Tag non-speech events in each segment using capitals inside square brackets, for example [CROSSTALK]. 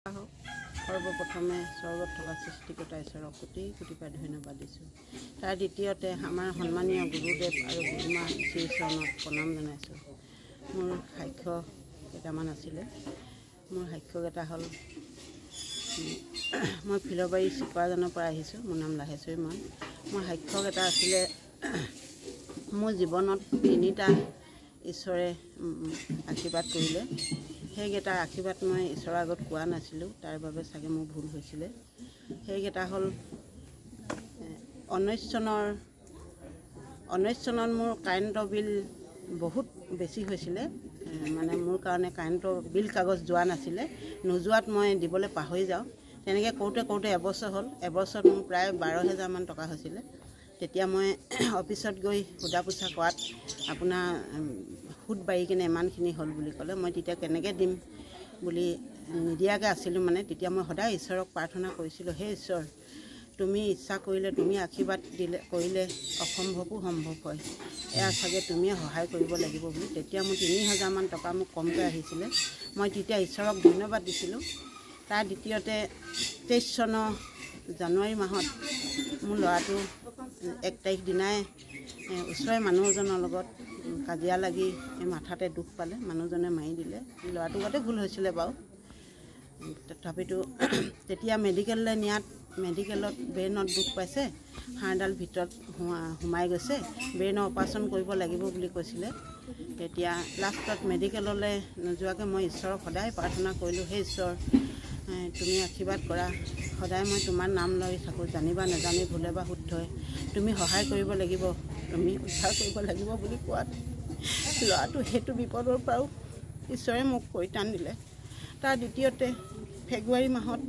সৰ্বপ্ৰথমে স্বৰ্গত থকা সৃষ্টিকৰ্তা ঈশ্বৰক কোটি কোটিপাই ধন্যবাদ দিছোঁ। তাৰ দ্বিতীয়তে আমাৰ সন্মানীয় গুৰুদেৱ আৰু গুৰুমা শ্ৰীচৰণত প্ৰণাম জনাইছোঁ। মোৰ সাক্ষ্য কেইটামান আছিলে। মোৰ সাক্ষ্যকেইটা হ'ল মই ফিলবাৰী চিপাজানৰ পৰা আহিছোঁ। মোৰ নাম লাহেশ্বৰী মান মোৰ সাক্ষ্যকেইটা আছিলে মোৰ জীৱনত তিনিটা ঈশ্বৰে আশীৰ্বাদ কৰিলে। সেইকেইটা আশীৰ্বাদ মই ঈশ্বৰৰ আগত কোৱা নাছিলোঁ তাৰ বাবে চাগে মোৰ ভুল হৈছিলে। সেইকেইটা হ'ল ঊনৈছ চনৰ ঊনৈছ চনত মোৰ কাৰেণ্টৰ বিল বহুত বেছি হৈছিলে মানে মোৰ কাৰণে কাৰেণ্টৰ বিল কাগজ যোৱা নাছিলে নোযোৱাত মই দিবলৈ পাহৰি যাওঁ। তেনেকৈ কৰোঁতে কৰোঁতে এবছৰ হ'ল এবছৰত মোৰ প্ৰায় বাৰ হেজাৰমান টকা হৈছিলে। তেতিয়া মই [CLEARS THROAT] অফিচত গৈ সোধা পোছা কৰাত আপোনাৰ সুত বাঢ়ি কিনে ইমানখিনি হ'ল বুলি ক'লে মই তেতিয়া কেনেকৈ দিম বুলি নিদিয়াকৈ আছিলোঁ মানে তেতিয়া মই সদায় ঈশ্বৰক প্ৰাৰ্থনা কৰিছিলোঁ সেই ঈশ্বৰ তুমি ইচ্ছা কৰিলে তুমি আশীৰ্বাদ দিলে কৰিলে অসম্ভৱো সম্ভৱ হয়। এয়া চাগে তুমিয়ে সহায় কৰিব লাগিব বুলি। তেতিয়া মোৰ তিনি হাজাৰমান টকা মোক কমকৈ আহিছিলে। মই তেতিয়া ঈশ্বৰক ধন্যবাদ দিছিলোঁ। তাৰ দ্বিতীয়তে তেইছ চনৰ জানুৱাৰী মাহত মোৰ ল'ৰাটো এক তাৰিখ দিনাই ওচৰৰে মানুহ এজনৰ লগত কাজিয়া লাগি মাথাতে দুখ পালে মানুহজনে মাৰি দিলে। ল'ৰাটোৰ ভুল হৈছিলে বাৰু। তথাপিতো [CLEARS THROAT] তেতিয়া মেডিকেললৈ নিয়াত মেডিকেলত ব্ৰেইনত দুখ পাইছে হাড়ডাল ভিতৰত সোমাই গৈছে। ব্ৰেইনৰ অপাৰেশ্যন কৰিব লাগিব বুলি কৈছিলে। তেতিয়া লাষ্টত মেডিকেললৈ নোযোৱাকৈ মই ঈশ্বৰক সদায় প্ৰাৰ্থনা কৰিলোঁ সেই ঈশ্বৰ তুমি আশীৰ্বাদ কৰা। সদায় মই তোমাৰ নাম লৈ থাকোঁ জানিবা নাজানি ভুলে বা শুদ্ধই তুমি সহায় কৰিব লাগিব তুমি উদ্ধাৰ কৰিব লাগিব বুলি কোৱাত। ল'ৰাটো সেইটো বিপদৰ পৰাও ঈশ্বৰে মোক পৰিত্ৰাণ দিলে। তাৰ দ্বিতীয়তে ফেব্ৰুৱাৰী মাহত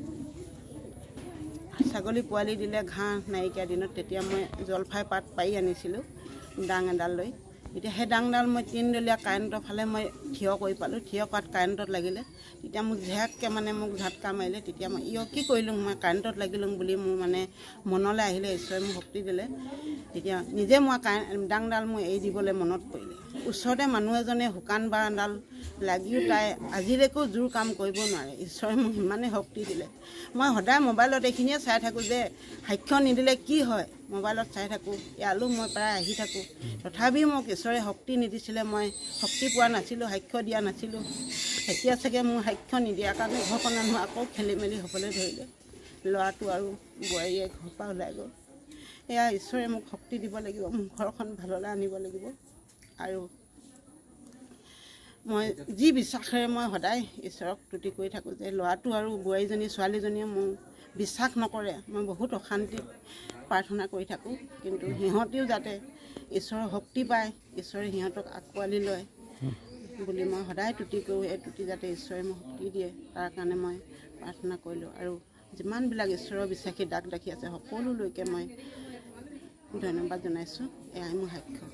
ছাগলী পোৱালি দিলে ঘাঁহ নাইকিয়া দিনত তেতিয়া মই জলফাই পাত পাৰি আনিছিলোঁ ডাং এডাল লৈ। এতিয়া সেই ডাংডাল মই তিনিডলীয়া কাৰেণ্টৰ ফালে মই থিয় কৰি পালোঁ থিয় কৰাত কাৰেণ্টত লাগিলে। তেতিয়া মোক ঝেককৈ মানে মোক ঝাটকা মাৰিলে। তেতিয়া মই ইয় কি কৰিলোঁ মই কাৰেণ্টত লাগিলোঁ বুলি মোৰ মানে মনলৈ আহিলে ঈশ্বৰে মোক শক্তি দিলে। তেতিয়া নিজে মই কাৰেণ্ট ডাংডাল মই এৰি দিবলৈ মনত পৰিলে। ওচৰতে মানুহ এজনে শুকান বাঁহডাল লাগিও তাই আজিলৈকেও জোৰ কাম কৰিব নোৱাৰে। ঈশ্বৰে মোক ইমানেই শক্তি দিলে। মই সদায় মোবাইলত এইখিনিয়ে চাই থাকোঁ যে সাক্ষ্য নিদিলে কি হয়। মোবাইলত চাই থাকোঁ ইয়ালৈও মই প্ৰায় আহি থাকোঁ। তথাপিও মোক ঈশ্বৰে শক্তি নিদিছিলে মই শক্তি পোৱা নাছিলোঁ সাক্ষ্য দিয়া নাছিলোঁ। এতিয়া চাগে মোৰ সাক্ষ্য নিদিয়াৰ কাৰণে ঘৰখন মানুহ আকৌ খেলি মেলি হ'বলৈ ধৰিলে। ল'ৰাটো আৰু বোৱাৰীয়ে ঘৰৰ পৰা ওলাই গ'ল। এয়া ঈশ্বৰে মোক শক্তি দিব লাগিব মোৰ ঘৰখন ভাললৈ আনিব লাগিব। আৰু মই যি বিশ্বাসেৰে মই সদায় ঈশ্বৰক তুতি কৰি থাকোঁ যে ল'ৰাটো আৰু বোৱাৰীজনী ছোৱালীজনীয়ে মোক বিশ্বাস নকৰে মই বহুত অশান্তিত প্ৰাৰ্থনা কৰি থাকোঁ। কিন্তু সিহঁতেও যাতে ঈশ্বৰৰ শক্তি পায় ঈশ্বৰে সিহঁতক আঁকোৱালি লয় বুলি মই সদায় তুতি কৰোঁ। এই তুতি যাতে ঈশ্বৰে মোক শক্তি দিয়ে তাৰ কাৰণে মই প্ৰাৰ্থনা কৰিলোঁ। আৰু যিমানবিলাক ঈশ্বৰৰ বিশ্বাসী দাগ দাখি আছে সকলোলৈকে মই Ndio namba tunazo ya eh, mhaka